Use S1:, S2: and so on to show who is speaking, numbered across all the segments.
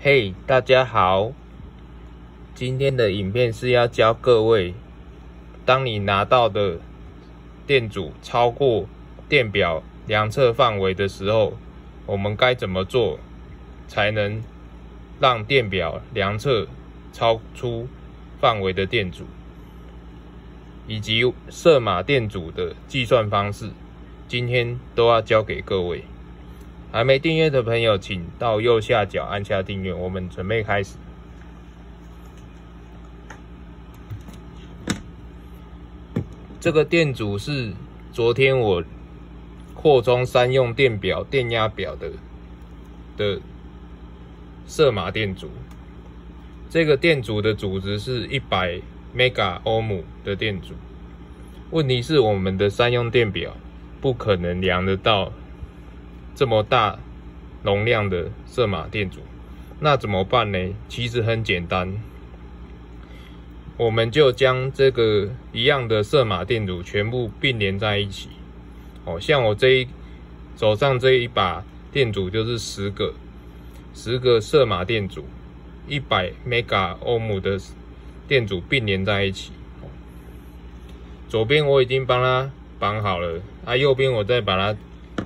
S1: 嘿，大家好！今天的影片是要教各位，当你拿到的电阻超过电表量测范围的时候，我们该怎么做才能让电表量测超出范围的电阻，以及色码电阻的计算方式，今天都要教给各位。还没订阅的朋友，请到右下角按下订阅。我们准备开始。这个电阻是昨天我扩充三用电表电压表的的色码电阻。这个电阻的阻值是一百 mega 欧姆的电阻。问题是我们的三用电表不可能量得到。这么大容量的色码电阻，那怎么办呢？其实很简单，我们就将这个一样的色码电阻全部并联在一起。哦，像我这一手上这一把电阻就是十个，十个色码电阻，一百 mega 欧姆的电阻并联在一起。左边我已经帮它绑好了，啊，右边我再把它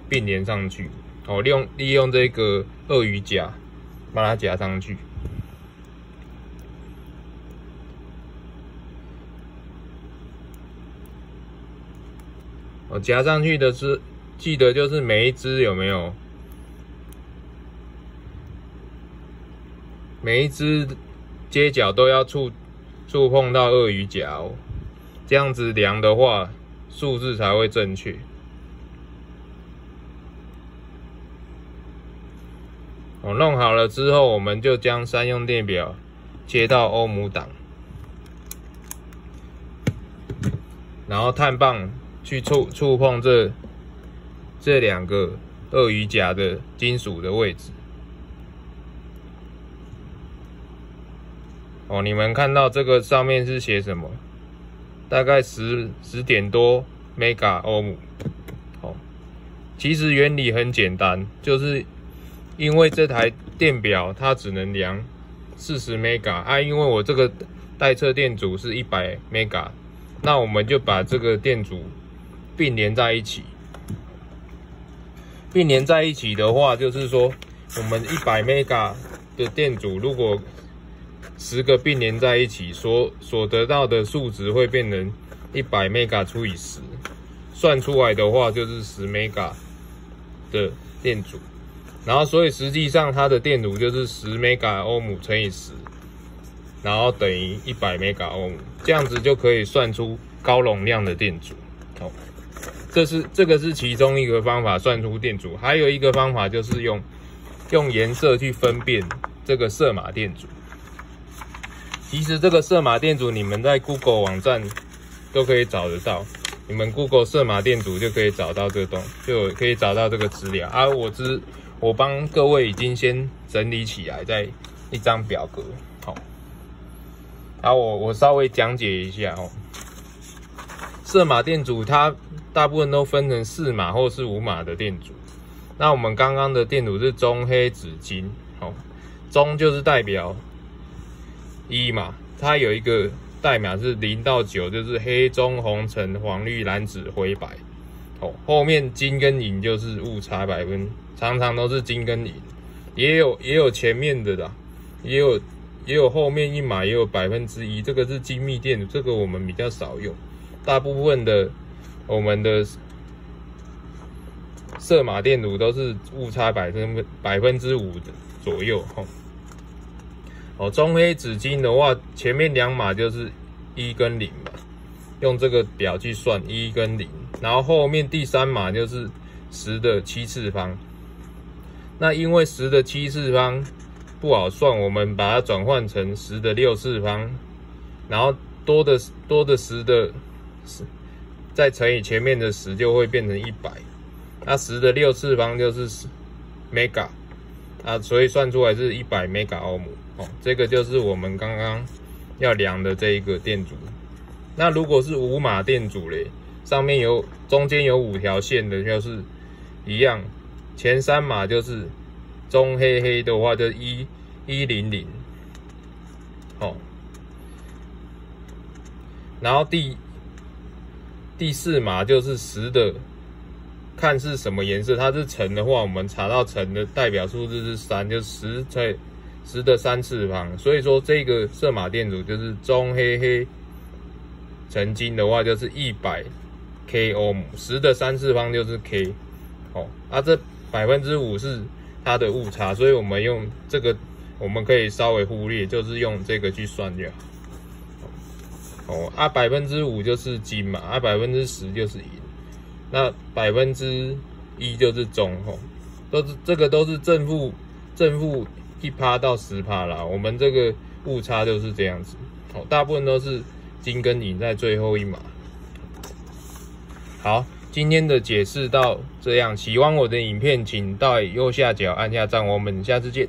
S1: 并联上去。哦，利用利用这个鳄鱼夹，把它夹上去。哦，夹上去的是，记得就是每一只有没有，每一只接角都要触触碰到鳄鱼夹，这样子量的话，数字才会正确。弄好了之后，我们就将三用电表接到欧姆档，然后碳棒去触触碰这这两个鳄鱼夹的金属的位置。哦，你们看到这个上面是写什么？大概十十点多 mega 欧姆。哦，其实原理很简单，就是。因为这台电表它只能量四十 mega 啊，因为我这个待测电阻是一百 mega，那我们就把这个电阻并联在一起。并联在一起的话，就是说我们一百 mega 的电阻，如果十个并联在一起，所所得到的数值会变成一百 mega 除以十，算出来的话就是十 mega 的电阻。然后，所以实际上它的电阻就是十 mega 欧姆乘以十，然后等于一百 mega 欧姆，这样子就可以算出高容量的电阻。好，这是这个是其中一个方法算出电阻，还有一个方法就是用用颜色去分辨这个色码电阻。其实这个色码电阻你们在 Google 网站都可以找得到，你们 Google 色码电阻就可以找到这个东，就可以找到这个资料。而我知。我帮各位已经先整理起来，在一张表格，好，啊我我稍微讲解一下哦。色码电阻它大部分都分成四码或是五码的电阻。那我们刚刚的电阻是中黑紫金，好，中就是代表一嘛，它有一个代码是零到九，就是黑中红橙黄绿蓝紫灰白。后面金跟银就是误差百分，常常都是金跟银，也有也有前面的啦，也有也有后面一码也有百分之一，这个是精密电，这个我们比较少用，大部分的我们的色码电阻都是误差百分百分之五的左右，吼。哦，中黑紫金的话，前面两码就是一跟零嘛。用这个表去算一跟零，然后后面第三码就是十的七次方。那因为十的七次方不好算，我们把它转换成十的六次方，然后多的多的十的十再乘以前面的十，就会变成一百。那十的六次方就是十 mega 啊，所以算出来是一百 mega 欧姆。哦，这个就是我们刚刚要量的这一个电阻。那如果是五码电阻嘞，上面有中间有五条线的，就是一样，前三码就是中黑黑的话，就一一零零，哦，然后第第四码就是十的，看是什么颜色，它是橙的话，我们查到橙的代表数字是三，就十在十的三次方，所以说这个色码电阻就是中黑黑橙金的话就是一百 k 欧姆，十的三次方就是 k，哦，啊这百分之五是它的误差，所以我们用这个。我们可以稍微忽略，就是用这个去算就好。哦，啊，百分之五就是金嘛，啊，百分之十就是银，那百分之一就是中吼，都是这个都是正负正负一趴到十趴啦。我们这个误差就是这样子，哦，大部分都是金跟银在最后一码。好，今天的解释到这样，喜欢我的影片，请到右下角按下赞，我们下次见。